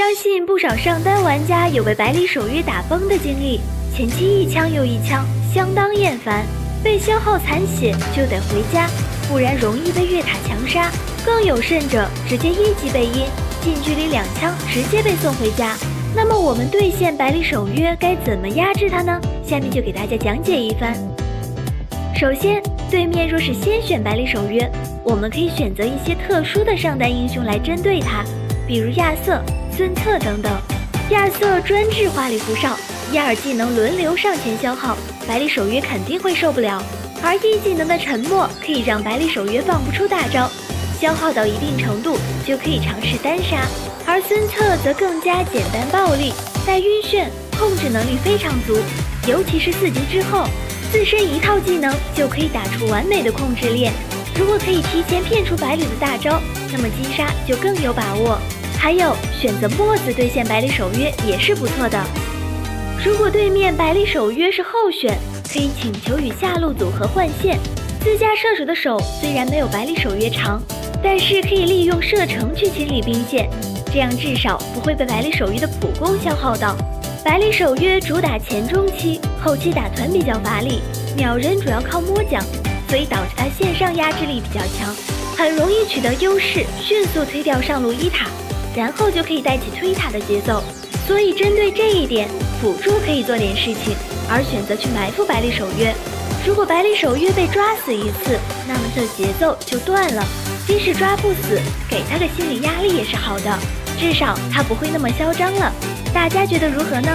相信不少上单玩家有被百里守约打崩的经历，前期一枪又一枪，相当厌烦，被消耗残血就得回家，不然容易被越塔强杀。更有甚者，直接一级被阴，近距离两枪直接被送回家。那么我们对线百里守约该怎么压制他呢？下面就给大家讲解一番。首先，对面若是先选百里守约，我们可以选择一些特殊的上单英雄来针对他，比如亚瑟、孙策等等。亚瑟专治花里胡哨，一二技能轮流上前消耗，百里守约肯定会受不了。而一技能的沉默可以让百里守约放不出大招。消耗到一定程度就可以尝试单杀，而孙策则更加简单暴力，带晕眩，控制能力非常足，尤其是四级之后，自身一套技能就可以打出完美的控制链。如果可以提前骗出百里的大招，那么击杀就更有把握。还有选择墨子对线百里守约也是不错的。如果对面百里守约是候选，可以请求与下路组合换线。自家射手的手虽然没有百里守约长。但是可以利用射程去清理兵线，这样至少不会被百里守约的普攻消耗到。百里守约主打前中期，后期打团比较乏力，秒人主要靠摸奖，所以导致他线上压制力比较强，很容易取得优势，迅速推掉上路一塔，然后就可以带起推塔的节奏。所以针对这一点，辅助可以做点事情，而选择去埋伏百里守约。如果百里守约被抓死一次，那么这节奏就断了。即使抓不死，给他个心理压力也是好的，至少他不会那么嚣张了。大家觉得如何呢？